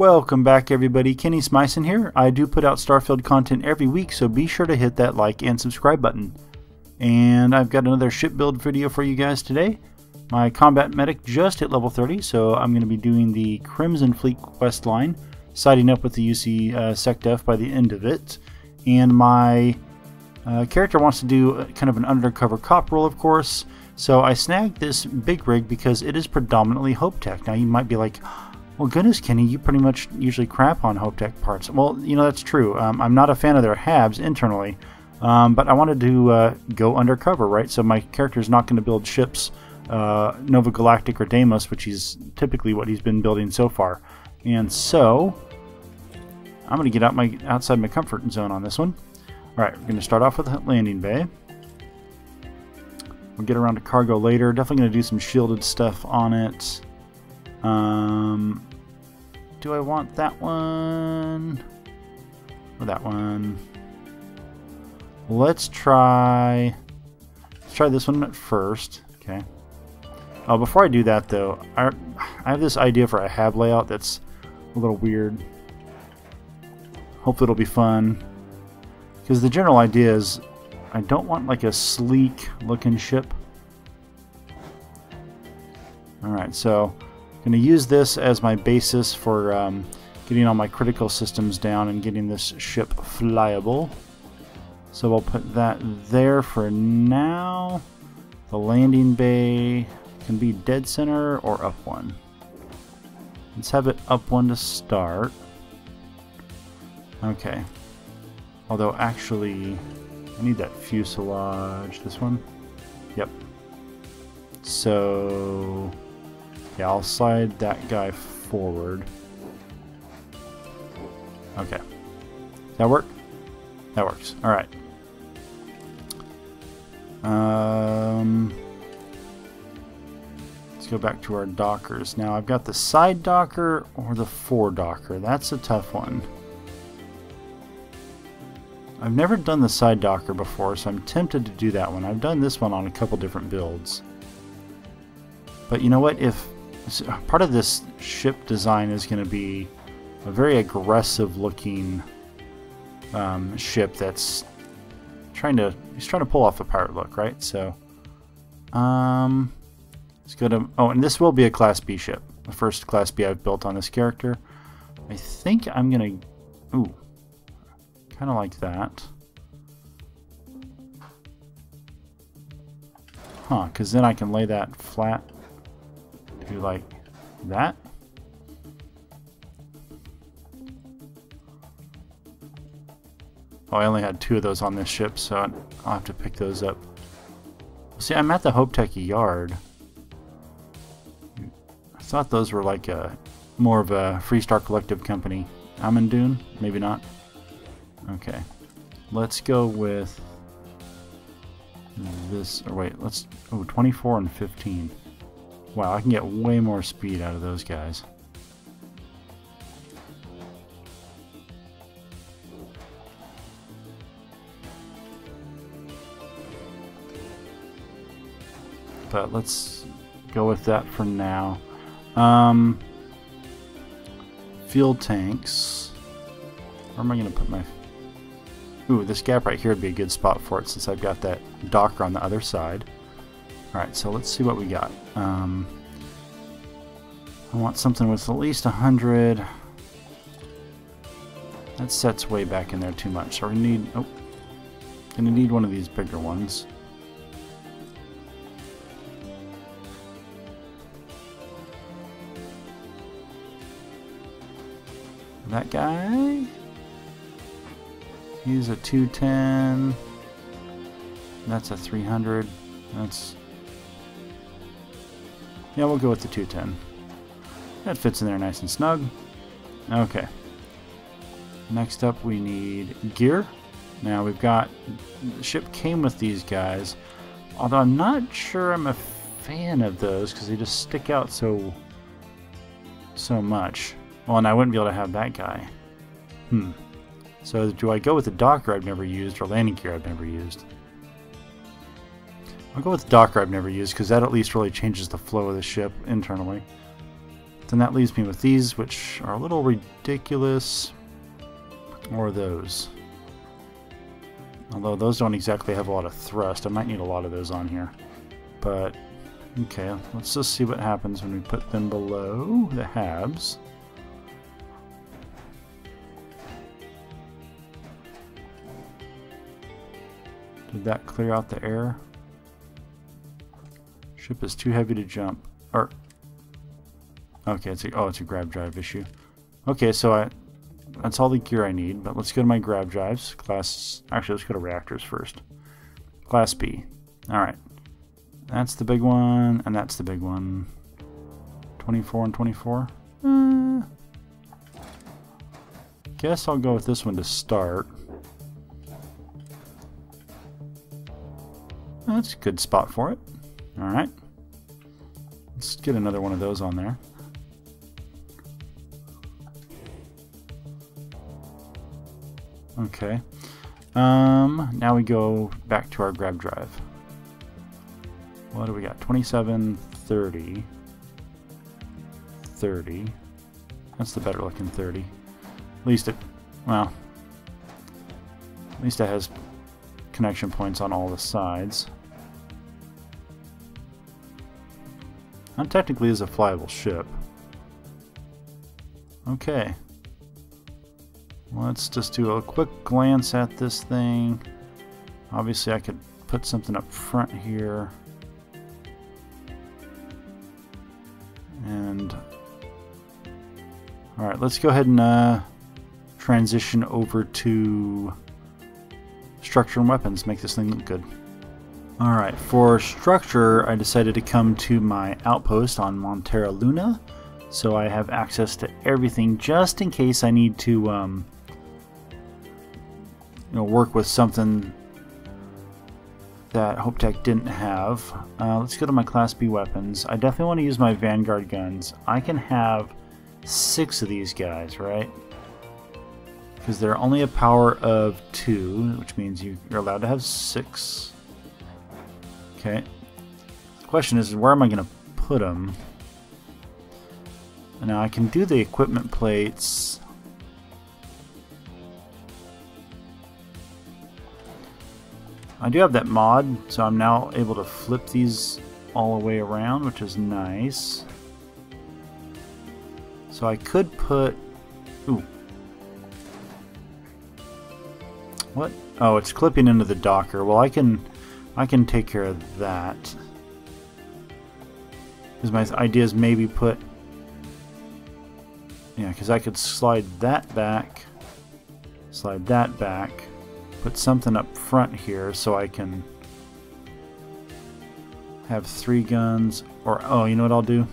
Welcome back everybody, Kenny Smyson here. I do put out Starfield content every week, so be sure to hit that like and subscribe button. And I've got another ship build video for you guys today. My combat medic just hit level 30, so I'm going to be doing the Crimson Fleet quest line, siding up with the UC uh, SysDef by the end of it. And my uh, character wants to do kind of an undercover cop role, of course, so I snagged this big rig because it is predominantly Hope Tech. Now you might be like, well, goodness, Kenny, you pretty much usually crap on Hope Tech parts. Well, you know, that's true. Um, I'm not a fan of their HABs internally, um, but I wanted to uh, go undercover, right? So my character is not going to build ships, uh, Nova Galactic or Deimos, which is typically what he's been building so far. And so, I'm going to get out my outside my comfort zone on this one. All right, we're going to start off with the landing bay. We'll get around to cargo later. Definitely going to do some shielded stuff on it. Um, do I want that one? Or that one? Let's try... Let's try this one first. Okay. Oh, before I do that, though, I, I have this idea for a hab layout that's a little weird. Hopefully it'll be fun. Because the general idea is I don't want like a sleek looking ship. Alright, so going to use this as my basis for um, getting all my critical systems down and getting this ship flyable. So we'll put that there for now. The landing bay can be dead center or up one. Let's have it up one to start. Okay. Although actually, I need that fuselage. This one? Yep. So yeah, I'll slide that guy forward. Okay. That work? That works. Alright. Um, let's go back to our dockers. Now I've got the side docker or the fore docker. That's a tough one. I've never done the side docker before, so I'm tempted to do that one. I've done this one on a couple different builds. But you know what? If part of this ship design is going to be a very aggressive looking um, ship that's trying to he's trying to pull off a pirate look right? So um let's go to oh and this will be a class B ship the first class B I've built on this character. I think I'm gonna ooh kind of like that. Huh because then I can lay that flat do like that. Oh, I only had two of those on this ship, so I'll have to pick those up. See, I'm at the Hope Tech yard. I thought those were like a more of a Freestar Collective company. I'm in Dune? Maybe not. Okay. Let's go with this, or wait, let's, oh, 24 and 15. Wow, I can get way more speed out of those guys. But let's go with that for now. Um, fuel tanks. Where am I going to put my... Ooh, this gap right here would be a good spot for it since I've got that docker on the other side. Alright, so let's see what we got. Um, I want something with at least 100. That sets way back in there too much. So we need... Oh, gonna need one of these bigger ones. That guy? He's a 210. That's a 300. That's yeah, we'll go with the 210. That fits in there nice and snug. Okay. Next up we need gear. Now we've got... The ship came with these guys. Although I'm not sure I'm a fan of those because they just stick out so... so much. Well, and I wouldn't be able to have that guy. Hmm. So do I go with the docker I've never used or landing gear I've never used? I'll go with Docker I've never used because that at least really changes the flow of the ship internally. Then that leaves me with these, which are a little ridiculous. Or those. Although those don't exactly have a lot of thrust. I might need a lot of those on here. But, okay, let's just see what happens when we put them below the halves. Did that clear out the air? Ship is too heavy to jump. Or, okay, it's a, oh, it's a grav drive issue. Okay, so I, that's all the gear I need, but let's go to my grav drives. Class, actually, let's go to reactors first. Class B. Alright. That's the big one, and that's the big one. 24 and 24? Uh, guess I'll go with this one to start. That's a good spot for it. Alright. Let's get another one of those on there. Okay. Um, now we go back to our grav drive. What do we got? 27, 30, 30. That's the better looking 30. At least it, well, at least it has connection points on all the sides. That technically is a flyable ship. Okay. Let's just do a quick glance at this thing. Obviously I could put something up front here. And alright, let's go ahead and uh, transition over to structure and weapons, make this thing look good. Alright, for structure I decided to come to my outpost on Montara Luna so I have access to everything just in case I need to um, you know, work with something that HopeTech didn't have. Uh, let's go to my Class B weapons. I definitely want to use my Vanguard guns. I can have six of these guys, right? Because they're only a power of two, which means you're allowed to have six. Okay. The question is, where am I going to put them? Now I can do the equipment plates I do have that mod, so I'm now able to flip these all the way around, which is nice. So I could put... Ooh. What? Oh, it's clipping into the Docker. Well, I can, I can take care of that. Because my idea is maybe put... Yeah, because I could slide that back, slide that back, put something up front here so I can have three guns or oh you know what I'll do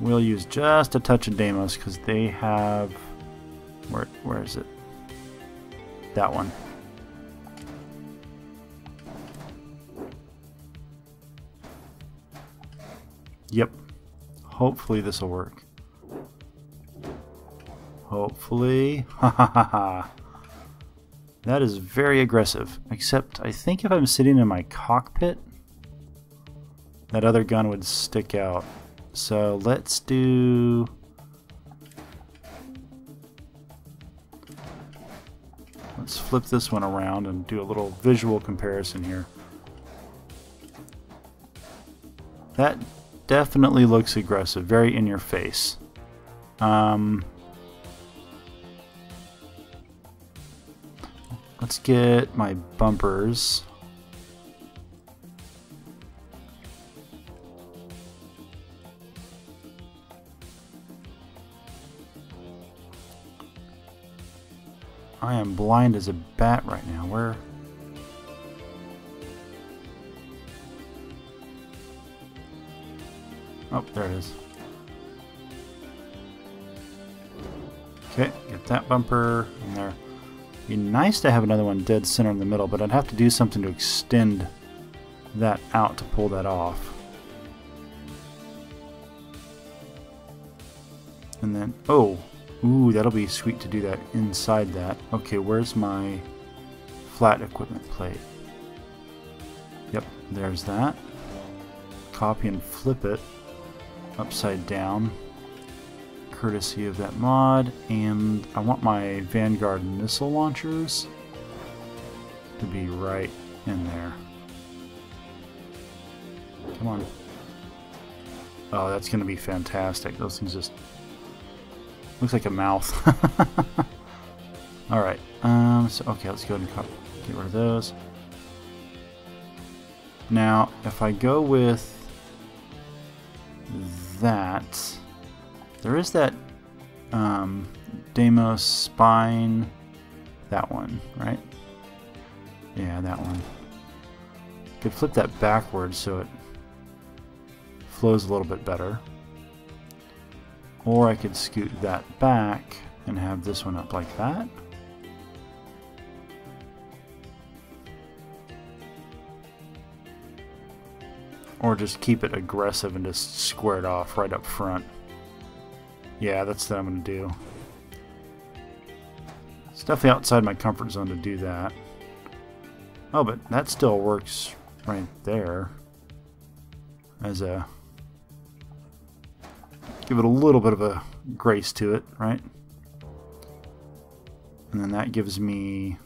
we'll use just a touch of Deimos because they have where where is it that one yep hopefully this will work Hopefully. Ha ha ha ha. That is very aggressive. Except, I think if I'm sitting in my cockpit, that other gun would stick out. So let's do... flip this one around and do a little visual comparison here. That definitely looks aggressive, very in your face. Um, Let's get my bumpers. I am blind as a bat right now. Where? Oh, there it is. Okay, get that bumper in there. Be nice to have another one dead center in the middle, but I'd have to do something to extend that out to pull that off. And then, oh, ooh, that'll be sweet to do that inside that. Okay, where's my flat equipment plate? Yep, there's that. copy and flip it upside down courtesy of that mod and I want my Vanguard missile launchers to be right in there. Come on. Oh, that's going to be fantastic. Those things just... Looks like a mouth. Alright. Um, so, okay, let's go ahead and get rid of those. Now, if I go with that, there is that um, Deimos spine, that one, right? Yeah, that one. Could flip that backwards so it flows a little bit better. Or I could scoot that back and have this one up like that. Or just keep it aggressive and just square it off right up front. Yeah, that's what I'm going to do. It's definitely outside my comfort zone to do that. Oh, but that still works right there as a give it a little bit of a grace to it, right? And then that gives me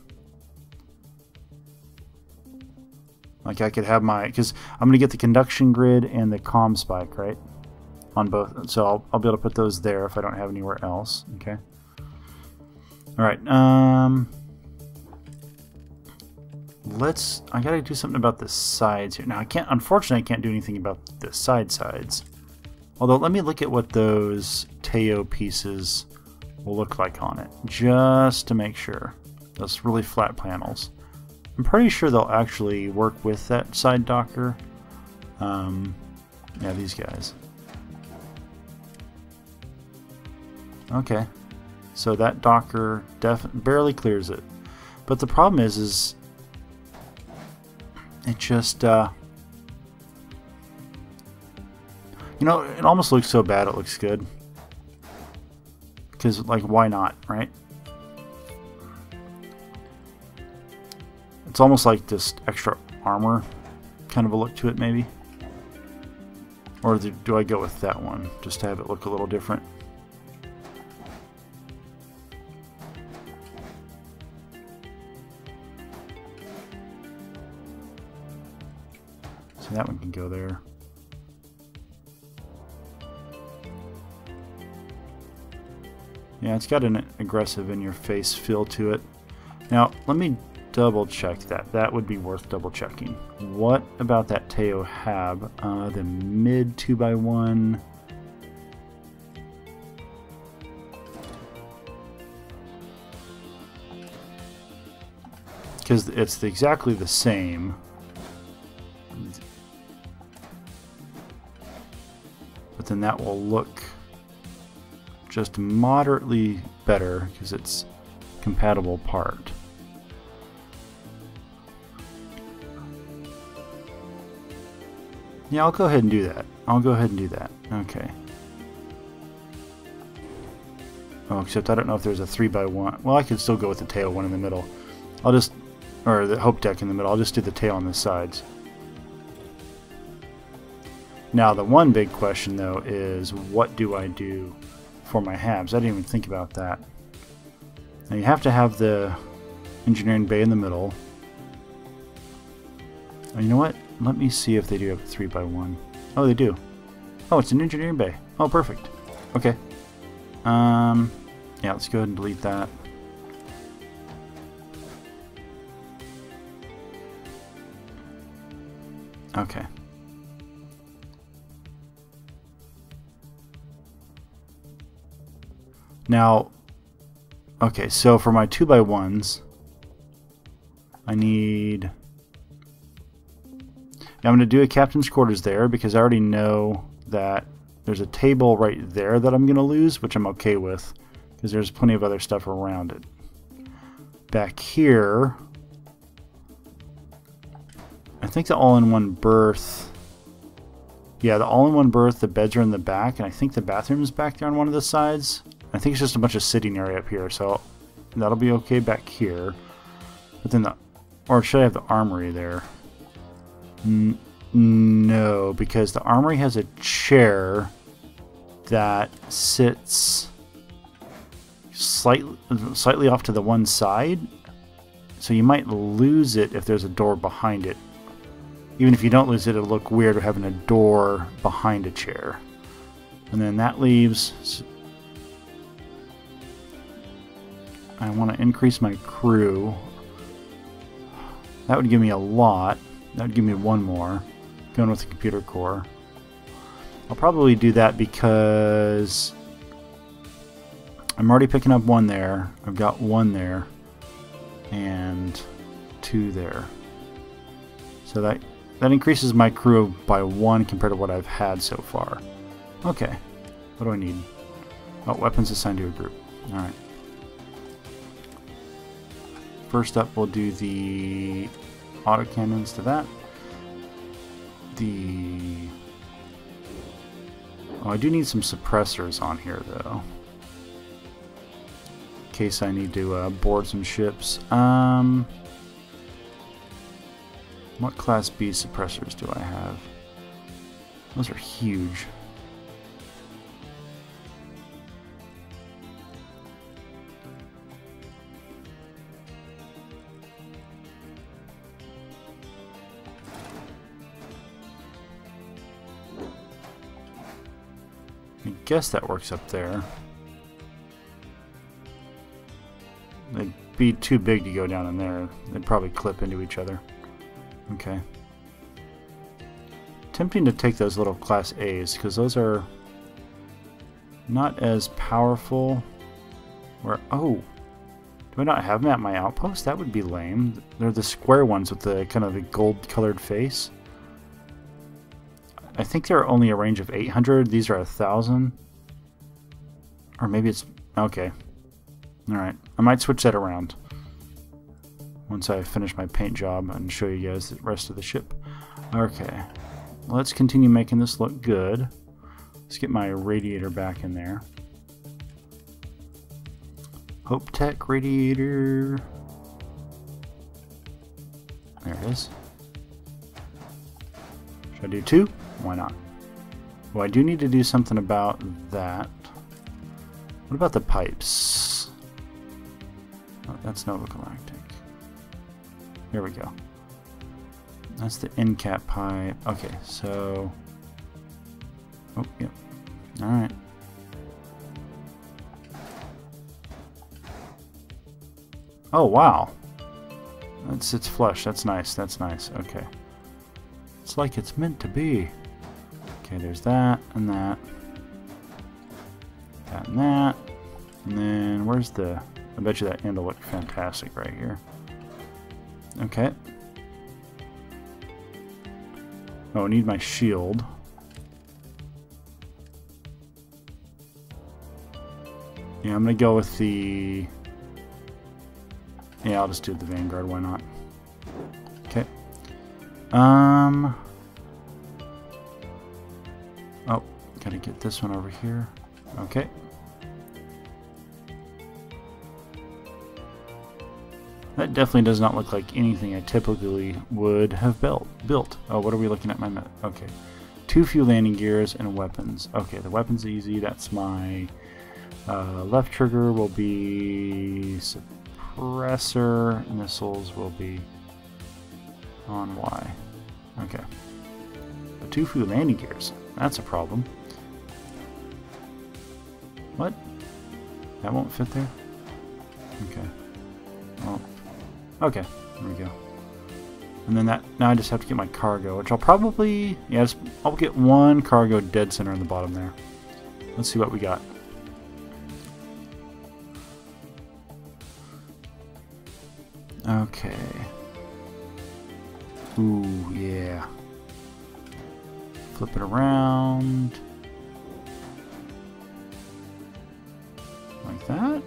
like I could have my because I'm gonna get the conduction grid and the com spike right? On both so I'll, I'll be able to put those there if I don't have anywhere else okay? All right um let's I gotta do something about the sides here. Now I can't unfortunately I can't do anything about the side sides although let me look at what those Taiyo pieces will look like on it just to make sure. Those really flat panels. I'm pretty sure they'll actually work with that side docker. Um, yeah these guys. Okay. So that docker def barely clears it. But the problem is is it just, uh, you know, it almost looks so bad it looks good. Because, like, why not, right? It's almost like this extra armor kind of a look to it, maybe. Or do I go with that one, just to have it look a little different? So that one can go there. Yeah, it's got an aggressive in-your-face feel to it. Now, let me double check that. That would be worth double checking. What about that Taiyo Hab? Uh, the mid 2x1... Because it's exactly the same. but then that will look just moderately better because it's compatible part. Yeah, I'll go ahead and do that. I'll go ahead and do that. Okay. Oh, except I don't know if there's a 3 by one Well, I could still go with the tail one in the middle. I'll just, or the Hope Tech in the middle. I'll just do the tail on the sides. Now the one big question though is what do I do for my habs? I didn't even think about that. Now you have to have the engineering bay in the middle. Oh, you know what? Let me see if they do have a 3 by one Oh, they do. Oh, it's an engineering bay. Oh, perfect. Okay. Um, yeah, let's go ahead and delete that. Okay. Now, okay, so for my 2x1s, I need... I'm going to do a captain's quarters there because I already know that there's a table right there that I'm going to lose, which I'm okay with because there's plenty of other stuff around it. Back here, I think the all-in-one berth, yeah, the all-in-one berth, the beds are in the back, and I think the bathroom is back there on one of the sides. I think it's just a bunch of sitting area up here, so that'll be okay back here. But then the, or should I have the armory there? N No, because the armory has a chair that sits slightly slightly off to the one side. So you might lose it if there's a door behind it. Even if you don't lose it, it'll look weird having a door behind a chair. And then that leaves... I want to increase my crew. That would give me a lot. That would give me one more. Going with the computer core. I'll probably do that because I'm already picking up one there. I've got one there and two there. So that that increases my crew by one compared to what I've had so far. Okay. What do I need? Oh, weapons assigned to a group. Alright. First up, we'll do the autocannons to that. The... Oh, I do need some suppressors on here, though. In case I need to uh, board some ships. Um... What Class B suppressors do I have? Those are huge. Guess that works up there. They'd be too big to go down in there. They'd probably clip into each other. Okay. Tempting to take those little Class A's, because those are not as powerful. Where, oh, do I not have them at my outpost? That would be lame. They're the square ones with the kind of the gold colored face. I think they're only a range of 800. These are a 1,000. Or maybe it's... Okay. Alright. I might switch that around once I finish my paint job and show you guys the rest of the ship. Okay, let's continue making this look good. Let's get my radiator back in there. Hope Tech radiator. There it is. Should I do two? Why not? Well, I do need to do something about that. What about the pipes? Oh, that's Nova Galactic. Here we go. That's the end cap pipe. Okay, so... Oh, yep. Alright. Oh, wow. That's it's flush. That's nice. That's nice. Okay. It's like it's meant to be. Okay, there's that and that. That and that. And then where's the... I bet you that end will look fantastic right here. Okay. Oh, I need my shield. Yeah, I'm gonna go with the... Yeah, I'll just do the Vanguard, why not? Okay. Um... Oh, gotta get this one over here. Okay. That definitely does not look like anything I typically would have built. Built. Oh, what are we looking at my map? Okay. Two fuel landing gears and weapons. Okay, the weapon's easy. That's my uh, left trigger will be suppressor. Missiles will be on Y. Okay. But two fuel landing gears. That's a problem. What? That won't fit there? Okay. Well, Okay, there we go. And then that, now I just have to get my cargo, which I'll probably, yes, I'll get one cargo dead center in the bottom there. Let's see what we got. Okay. Ooh, yeah. Flip it around. Like that.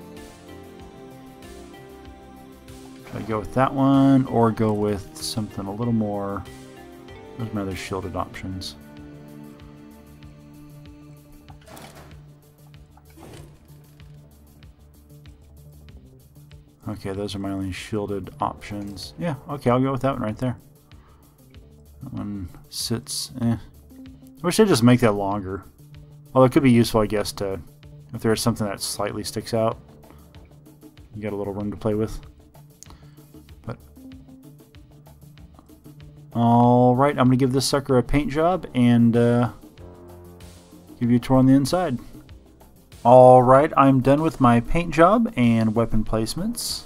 I go with that one or go with something a little more? There's my other shielded options. Okay, those are my only shielded options. Yeah, okay, I'll go with that one right there. That one sits, eh. I wish they'd just make that longer. Well, it could be useful, I guess, to if there's something that slightly sticks out. You got a little room to play with. But all right, I'm gonna give this sucker a paint job and uh, give you a tour on the inside. All right, I'm done with my paint job and weapon placements.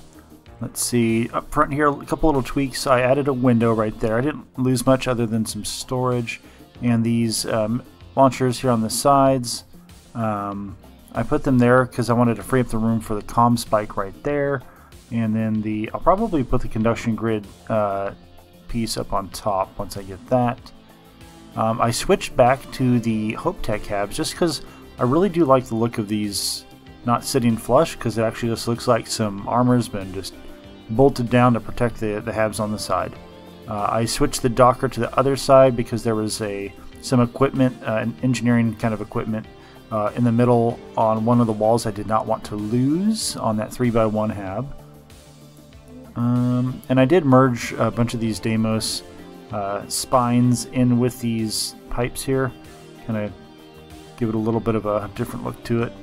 Let's see, up front here, a couple little tweaks. I added a window right there. I didn't lose much other than some storage and these um, launchers here on the sides. Um, I put them there because I wanted to free up the room for the com spike right there. And then the I'll probably put the conduction grid uh, piece up on top once I get that. Um, I switched back to the Hope Tech cabs just because I really do like the look of these not sitting flush because it actually just looks like some armor's been just bolted down to protect the, the habs on the side. Uh, I switched the docker to the other side because there was a some equipment, uh, engineering kind of equipment uh, in the middle on one of the walls I did not want to lose on that 3x1 hab. Um, and I did merge a bunch of these Deimos uh, spines in with these pipes here, kind of give it a little bit of a different look to it.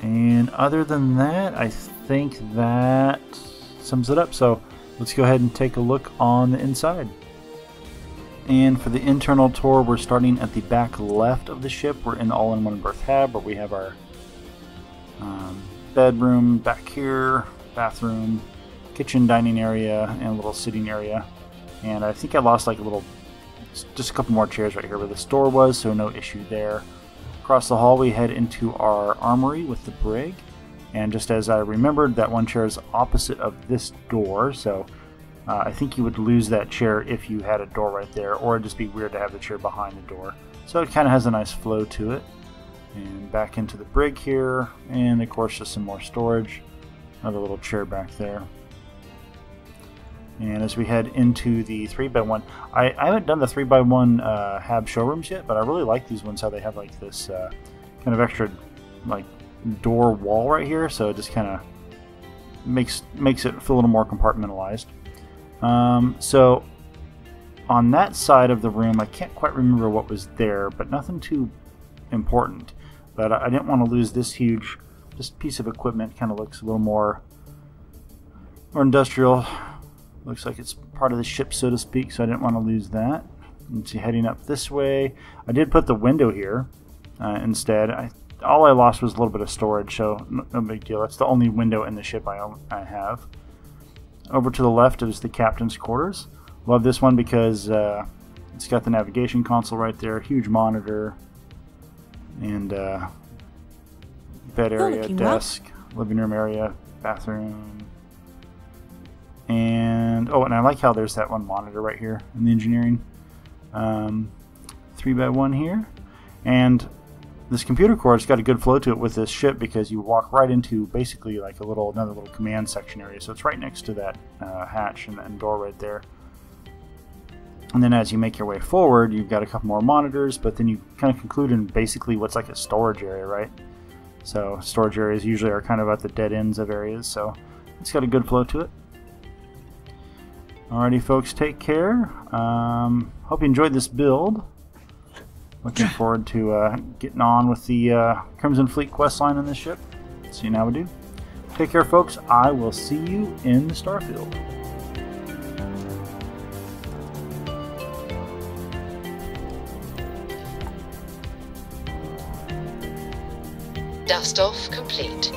And other than that, I think that sums it up. So let's go ahead and take a look on the inside. And for the internal tour, we're starting at the back left of the ship. We're in the all-in-one berth hab where we have our um, bedroom back here, bathroom, kitchen dining area, and a little sitting area. And I think I lost like a little, just a couple more chairs right here where the store was, so no issue there. Across the hall we head into our armory with the brig. And just as I remembered, that one chair is opposite of this door, so uh, I think you would lose that chair if you had a door right there, or it'd just be weird to have the chair behind the door. So it kind of has a nice flow to it. And back into the brig here, and of course just some more storage. Another little chair back there. And as we head into the 3x1, I, I haven't done the 3x1 uh, Hab showrooms yet, but I really like these ones, how they have like this uh, kind of extra like door wall right here, so it just kind of makes makes it feel a little more compartmentalized. Um, so on that side of the room, I can't quite remember what was there, but nothing too important. But I didn't want to lose this huge, this piece of equipment. Kind of looks a little more, more industrial. Looks like it's part of the ship, so to speak. So I didn't want to lose that. And see, heading up this way, I did put the window here uh, instead. I all I lost was a little bit of storage, so no, big deal. That's the only window in the ship I, I have. Over to the left is the captain's quarters. Love this one because uh, it's got the navigation console right there, huge monitor, and uh, bed area, desk, well. living room area, bathroom. And, oh, and I like how there's that one monitor right here in the engineering. Um, 3 by one here. And this computer core's got a good flow to it with this ship because you walk right into basically like a little another little command section area. So it's right next to that uh, hatch and, and door right there. And then as you make your way forward, you've got a couple more monitors, but then you kind of conclude in basically what's like a storage area, right? So storage areas usually are kind of at the dead ends of areas, so it's got a good flow to it. Alrighty folks, take care. Um, hope you enjoyed this build. Looking forward to uh, getting on with the uh, Crimson Fleet quest line on this ship. See how we do. Take care, folks. I will see you in the Starfield. Dust off complete.